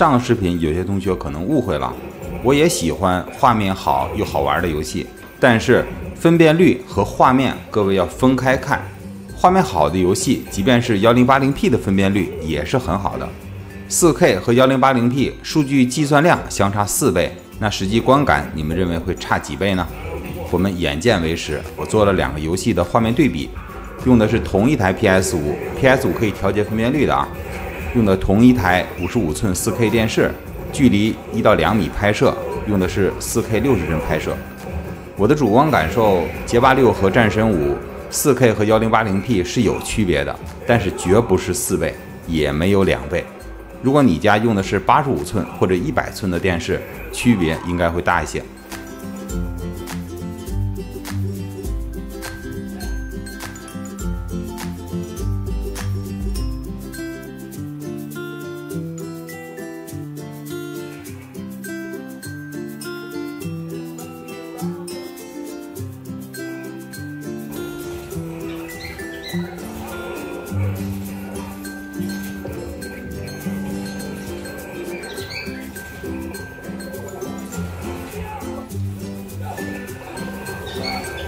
上个视频有些同学可能误会了，我也喜欢画面好又好玩的游戏，但是分辨率和画面各位要分开看。画面好的游戏，即便是幺零八零 P 的分辨率也是很好的。四 K 和幺零八零 P 数据计算量相差四倍，那实际观感你们认为会差几倍呢？我们眼见为实，我做了两个游戏的画面对比，用的是同一台 PS 五，PS 五可以调节分辨率的啊。用的同一台五十五寸四 K 电视，距离一到两米拍摄，用的是四 K 六十帧拍摄。我的主观感受，街霸六和战神五四 K 和幺零八零 P 是有区别的，但是绝不是四倍，也没有两倍。如果你家用的是八十五寸或者一百寸的电视，区别应该会大一些。Wow.